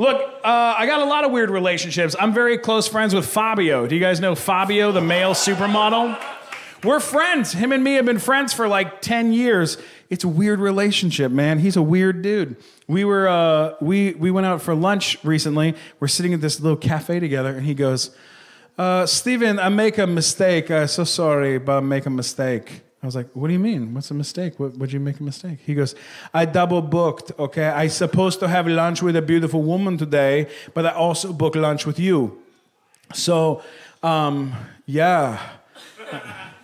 Look, uh, I got a lot of weird relationships. I'm very close friends with Fabio. Do you guys know Fabio, the male supermodel? We're friends. Him and me have been friends for like 10 years. It's a weird relationship, man. He's a weird dude. We were uh, we we went out for lunch recently. We're sitting at this little cafe together, and he goes, uh, "Stephen, I make a mistake. I'm so sorry, but I make a mistake." I was like, "What do you mean? What's a mistake? What would you make a mistake?" He goes, "I double booked. Okay, I supposed to have lunch with a beautiful woman today, but I also booked lunch with you. So, um, yeah."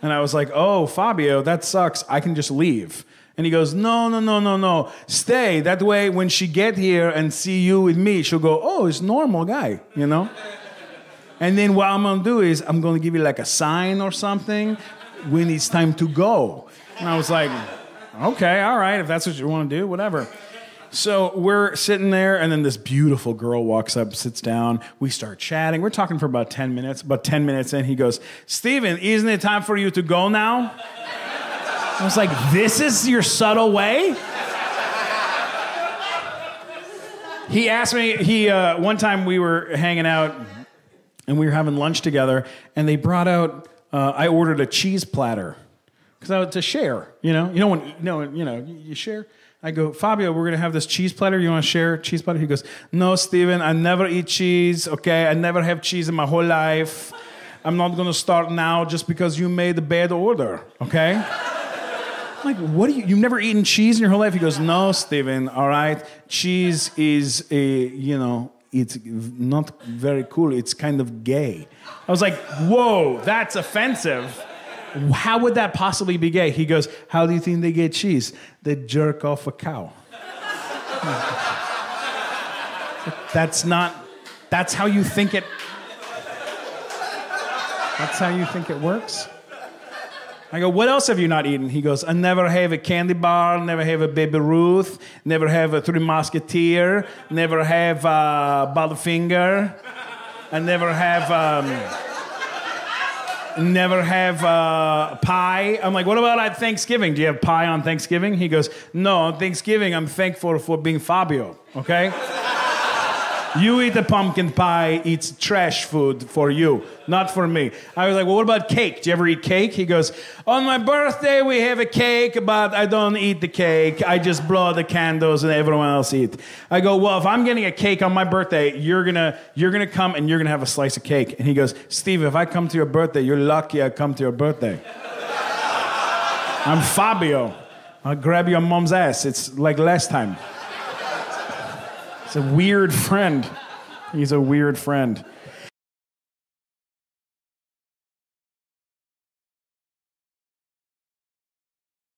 And I was like, "Oh, Fabio, that sucks. I can just leave." And he goes, "No, no, no, no, no. Stay. That way, when she get here and see you with me, she'll go, "Oh, it's normal guy," you know." And then what I'm gonna do is I'm gonna give you like a sign or something when it's time to go. And I was like, okay, all right, if that's what you want to do, whatever. So we're sitting there, and then this beautiful girl walks up, sits down. We start chatting. We're talking for about 10 minutes. About 10 minutes in, he goes, Stephen, isn't it time for you to go now? I was like, this is your subtle way? He asked me, he, uh, one time we were hanging out and we were having lunch together, and they brought out uh, I ordered a cheese platter because I was to share. You know, you know when you know you know you share. I go, Fabio, we're gonna have this cheese platter. You want to share cheese platter? He goes, No, Stephen, I never eat cheese. Okay, I never have cheese in my whole life. I'm not gonna start now just because you made a bad order. Okay. Like, what do you? You've never eaten cheese in your whole life? He goes, No, Stephen. All right, cheese is a you know it's not very cool. It's kind of gay. I was like, whoa, that's offensive. How would that possibly be gay? He goes, How do you think they get cheese? They jerk off a cow. that's not, that's how you think it, that's how you think it works? I go, what else have you not eaten? He goes, I never have a candy bar, never have a Baby Ruth, never have a Three Musketeer, never have a Butterfinger, I never have, um, never have uh, pie. I'm like, what about at Thanksgiving? Do you have pie on Thanksgiving? He goes, no, on Thanksgiving, I'm thankful for being Fabio, okay? You eat the pumpkin pie, it's trash food for you, not for me. I was like, well, what about cake? Do you ever eat cake? He goes, on my birthday, we have a cake, but I don't eat the cake. I just blow the candles and everyone else eat. I go, well, if I'm getting a cake on my birthday, you're gonna, you're gonna come and you're gonna have a slice of cake. And he goes, Steve, if I come to your birthday, you're lucky I come to your birthday. I'm Fabio. I'll grab your mom's ass. It's like last time. He's a weird friend. He's a weird friend.